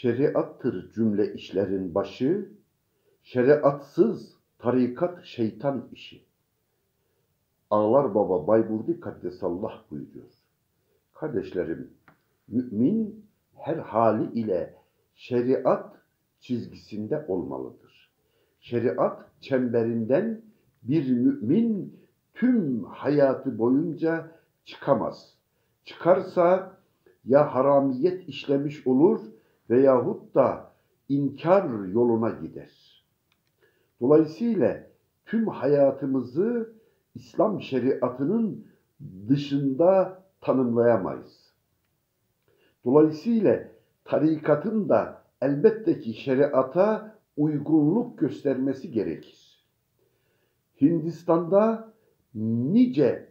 Şeriattır cümle işlerin başı, şeriatsız tarikat şeytan işi. Ağlar Baba Bayburdi Kaddesallah buyuruyor. Kardeşlerim, mümin her hali ile şeriat çizgisinde olmalıdır. Şeriat çemberinden bir mümin tüm hayatı boyunca çıkamaz. Çıkarsa ya haramiyet işlemiş olur veyahut da inkar yoluna gider. Dolayısıyla tüm hayatımızı İslam şeriatının dışında tanımlayamayız. Dolayısıyla tarikatın da elbette ki şeriata uygunluk göstermesi gerekir. Hindistan'da nice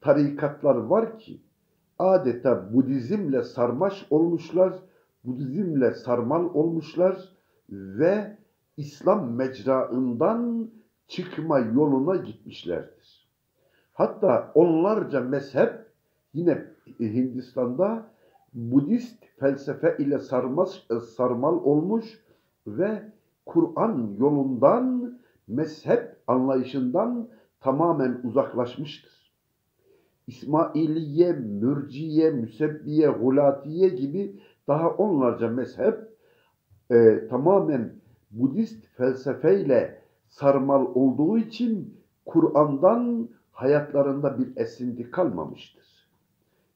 tarikatlar var ki adeta Budizmle sarmaş olmuşlar, Budizmle sarmal olmuşlar ve İslam mecraından çıkma yoluna gitmişlerdir. Hatta onlarca mezhep yine Hindistan'da Budist felsefe ile sarmaz, sarmal olmuş ve Kur'an yolundan, mezhep anlayışından tamamen uzaklaşmıştır. İsmailiye, Mürciye, Müsebbiye, Hulatiye gibi daha onlarca mezhep e, tamamen Budist felsefeyle sarmal olduğu için Kur'an'dan hayatlarında bir esinti kalmamıştır.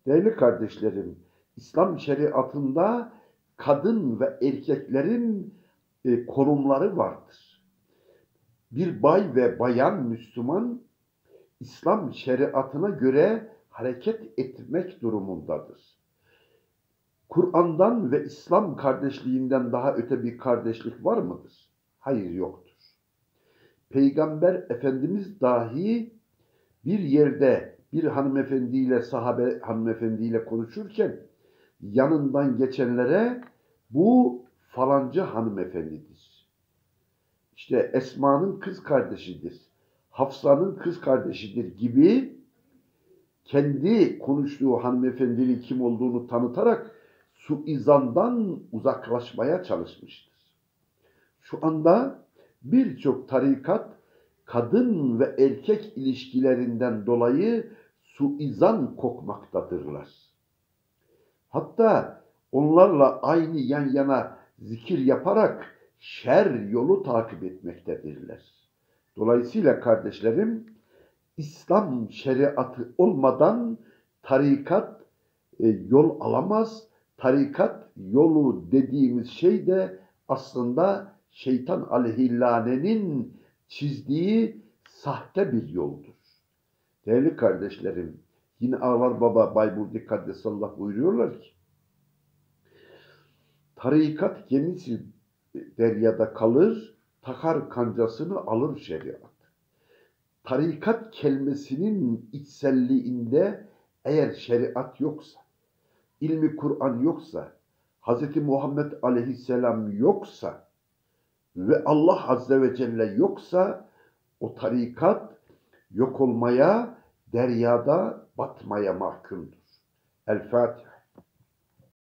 Değerli kardeşlerim, İslam şeriatında kadın ve erkeklerin e, konumları vardır. Bir bay ve bayan Müslüman İslam şeriatına göre hareket etmek durumundadır. Kur'an'dan ve İslam kardeşliğinden daha öte bir kardeşlik var mıdır? Hayır yoktur. Peygamber Efendimiz dahi bir yerde bir hanımefendiyle, sahabe hanımefendiyle konuşurken yanından geçenlere bu falanca hanımefendidir. İşte Esma'nın kız kardeşidir. Hafsa'nın kız kardeşidir gibi kendi konuştuğu hanımefendinin kim olduğunu tanıtarak suizandan uzaklaşmaya çalışmıştır. Şu anda birçok tarikat kadın ve erkek ilişkilerinden dolayı suizan kokmaktadırlar. Hatta onlarla aynı yan yana zikir yaparak şer yolu takip etmektedirler. Dolayısıyla kardeşlerim, İslam şeriatı olmadan tarikat e, yol alamaz. Tarikat yolu dediğimiz şey de aslında şeytan aleyhillanenin çizdiği sahte bir yoldur. Değerli kardeşlerim, yine Ağlar Baba Bayburdi Kaddesallah buyuruyorlar ki, tarikat gemisi deryada kalır, takar kancasını alır şeriat. Tarikat kelimesinin içselliğinde eğer şeriat yoksa, ilmi Kur'an yoksa, Hz. Muhammed aleyhisselam yoksa ve Allah azze ve celle yoksa o tarikat yok olmaya, deryada batmaya mahkumdur. El Fatiha.